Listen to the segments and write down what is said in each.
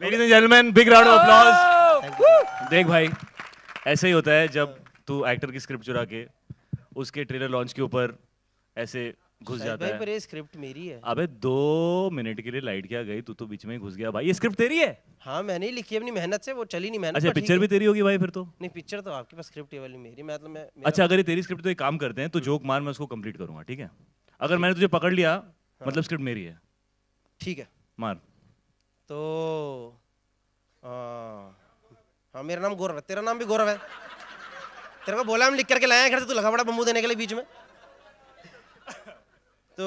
Ladies and gentleman big round of applause देख भाई ऐसे ही होता है जब तू एक्टर की स्क्रिप्ट चुरा के उसके ट्रेलर लॉन्च के ऊपर ऐसे घुस जाता भाई है। पर ये स्क्रिप्ट मेरी है। अबे दो मिनट के लिए लाइट क्या गई तू तो बीच में ही घुस गया। भाई ये स्क्रिप्ट तेरी है? हाँ मैंने ही लिखी है अपनी मेहनत से वो चली नहीं मेहनत अच्छा पिक्चर भी तेरी होगी भाई फिर तो? नहीं पिक्चर तो आपके पास स्क्रिप्ट ये वाली मेरी मतलब मैं अच्छा अगर ये तेरी स्क्रिप्ट तो एक काम करते हैं तो जोक मार मैं उसको कंप्लीट करूँगा ठीक है? अगर मैंने तुझे पकड़ लिया मतलब स्क्रिप्ट मेरी है। ठीक है। मार। तो हाँ मेरा नाम गौरव है तेरा नाम भी गौरव है। तेरे को बोला हम लिख करके लाए हैं घर से तू लगा बड़ा बम्बू देने के लिए बीच में। तो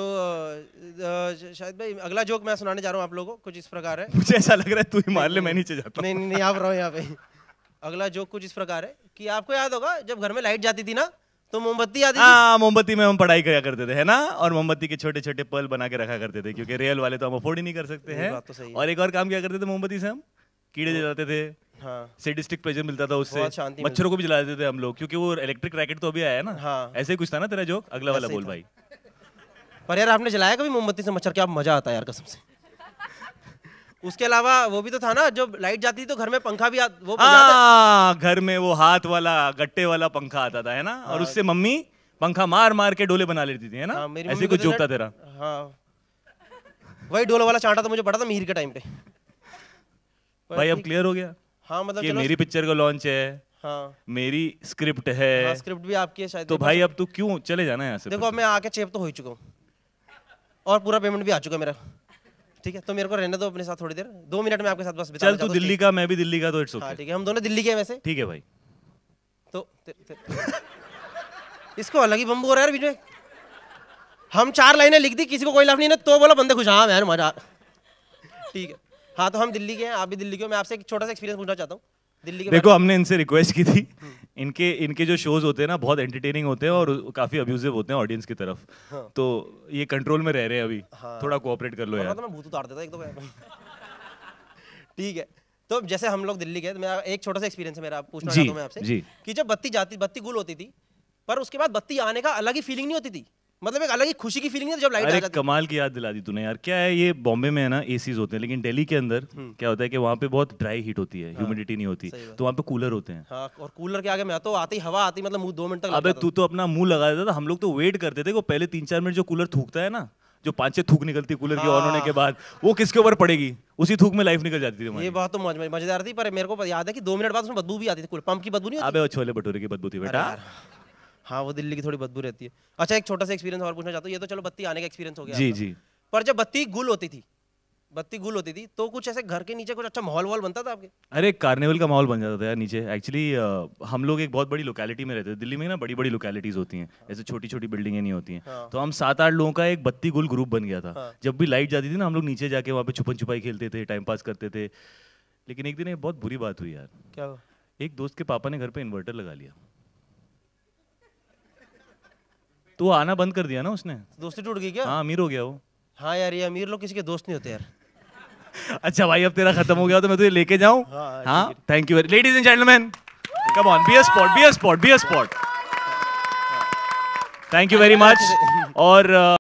शायद भाई अगला जोक मैं सुनाने जा रहा हूँ आप लोगों को कुछ इस प्रकार है। मुझे ऐसा लग रहा है तू ही मार ले मैं नीचे जाता हूँ। नहीं नहीं आप रहो यहाँ पे। अगला जोक कुछ इस प्रकार है कि आपको याद होगा जब घर में लाइट जाती थी ना तो मोमबत्ती आती थी? हाँ मोमबत्ती में हम पढ़ाई किया करते थे है ना? और मोमबत्ती के छोटे छोटे पल बना के रखा करते थे क्योंकि रियल वाले तो हम अफोर्ड ही नहीं कर सकते हैं? तो है। और एक और काम क्या करते थे मोमबत्ती से हम? कीड़े जलाते थे। हाँ। सेडिस्टिक प्लेजर मिलता था उससे। मच्छरों को भी जला देते थे हम लोग क्योंकि वो इलेक्ट्रिक रैकेट तो अभी आया है ना? हाँ। ऐसे कुछ था ना तेरा जोक अगला वाला बोल भाई। पर यार आपने जलाया कभी मोमबत्ती से मच्छर? क्या मज़ा आता है यार कसम से। उसके अलावा वो भी तो था ना जब लाइट जाती थी तो घर में पंखा भी आ, वो हाँ घर में वो हाथ वाला गट्टे वाला पंखा आता था है ना? और उससे मम्मी पंखा मार मार के डोले बना लेती थी है ना? हाँ, मेरी ऐसे कुछ तो जोक था ना- तेरा। हाँ। वही डोलो वाला चांटा तो मुझे पड़ा था मीर के टाइम पे। भाई अब क्लियर हो गया? हाँ मतलब कि मेरी पिक्चर का लॉन्च है हाँ। मेरी स्क्रिप्ट है। हाँ स्क्रिप्ट भी आपकी है शायद। तो भाई अब तू क्यों चले जाना है यहाँ से? देखो अब मैं आके चेप तो हो ही चुका हूँ। और पूरा पेमेंट भी आ चुका है मेरा। ठीक है तो मेरे को रहने दो अपने साथ थोड़ी देर। दो मिनट में आपके साथ बस चल तू दिल्ली का मैं भी दिल्ली का तो इट्स हाँ ओके ठीक है हम दोनों दिल्ली के हैं वैसे। ठीक है भाई। तो इसको अलग ही बम्बू हो रहा है यार बीच में। हम चार लाइनें लिख दी किसी को कोई लाभ नहीं है तो बोला बंदे खुश हाँ यार मज़ा। ठीक है। हाँ तो हम दिल्ली के हैं आप भी दिल्ली के हो मैं आपसे एक छोटा सा एक्सपीरियंस पूछना चाहता हूँ। दिल्ली के देखो हमने इनसे रिक्वेस्ट की थी। इनके इनके जो शोज़ होते हैं ना बहुत एंटरटेनिंग होते हैं और काफ़ी अब्यूजिव होते हैं ऑडियंस की तरफ़। हाँ। तो ये कंट्रोल में रह रहे हैं अभी। हाँ। थोड़ा कोऑपरेट कर लो यार। तो मैं भूत उतार देता एक तो ठीक है। तो जैसे हम लोग दिल्ली गए तो मेरा एक छोटा सा एक्सपीरियंस है मेरा पूछना चाहता हूँ मैं आपसे कि जब बत्ती जाती बत्ती गुल होती थी पर उसके बाद बत्ती आने का अलग ही फीलिंग नहीं होती थी? मतलब एक अलग ही खुशी की फीलिंग है जब लाइट आ अरे जाती। कमाल की याद दिला दी तूने यार। क्या है ये बॉम्बे में है ना एसीज होते हैं लेकिन दिल्ली के अंदर क्या होता है कि वहाँ पे बहुत ड्राई हीट होती है ह्यूमिडिटी नहीं होती हाँ। सही बात। तो वहाँ पे कूलर होते हैं। हाँ और कूलर के आगे मैं तो आती हवा आती मतलब मुँह दो मिनट तक अबे तू तो अपना मुँह लगा देता था हम लोग तो वेट करते थे वो पहले तीन चार मिनट जो कूलर थूकता है ना जो पाँच छह थूक निकलती कूलर की ऑन होने के हाँ। बाद वो किसके ऊपर पड़ेगी? उसी थूक में लाइफ निकल जाती थी ये बात तो मज़ेदार थी पर मेरे को याद है कि दो मिनट बाद उसमें बदबू भी आती थी पंप की बदबू नहीं होती? अबे छोले भटूरे की बदबू थी बेटा। हाँ वो दिल्ली की थोड़ी बदबू रहती है। अच्छा एक छोटा सा एक्सपीरियंस और पूछना चाहता हूँ ये तो चलो बत्ती आने का एक्सपीरियंस हो गया जी जी। पर जब बत्ती गुल होती थी बत्ती गुल होती थी तो कुछ ऐसे घर के नीचे कुछ अच्छा माहौल वॉल बनता था आपके? अरे कार्निवल का माहौल बन जाता था यार नीचे। एक्चुअली हम लोग एक बहुत बड़ी लोकेलिटी में रहते थे। दिल्ली में ना बड़ी बड़ी लोकेलिटीज होती हैं। ऐसे छोटी छोटी बिल्डिंगें नहीं होती हैं। हाँ। तो हम सात आठ लोगों का एक बत्ती गुल ग्रुप बन गया था। हाँ। जब भी लाइट जाती थी ना हम लोग नीचे जाके वहाँ पे छुपन छुपाई खेलते थे टाइम पास करते थे। लेकिन एक दिन एक बहुत बुरी बात हुई यार। क्या एक दोस्त के पापा ने घर पे इन्वर्टर लगा लिया। तो आना बंद कर दिया ना उसने। दोस्ती टूट गई क्या? हाँ अमीर हो गया वो। हाँ यार ये अमीर लोग किसी के दोस्त नहीं होते यार। अच्छा भाई अब तेरा खत्म हो गया तो मैं तुझे लेके जाऊँ? हाँ, thank you very ladies and gentleman come on be a spot be a spot be a spot thank you very much और uh,